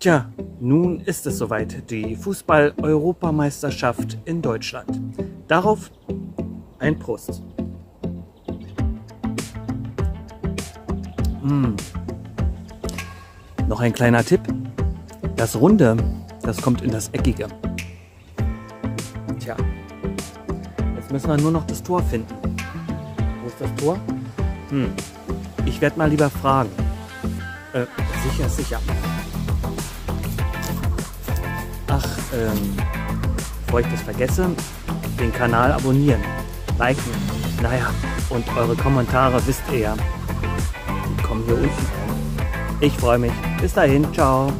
Tja, nun ist es soweit, die Fußball-Europameisterschaft in Deutschland. Darauf ein Prost. Mm. Noch ein kleiner Tipp. Das Runde, das kommt in das Eckige. Tja, jetzt müssen wir nur noch das Tor finden. Wo ist das Tor? Hm. Ich werde mal lieber fragen. Äh, sicher, sicher. Ähm, bevor ich das vergesse, den Kanal abonnieren, liken, naja, und eure Kommentare wisst ihr ja. Die kommen hier unten. Ich freue mich. Bis dahin, ciao.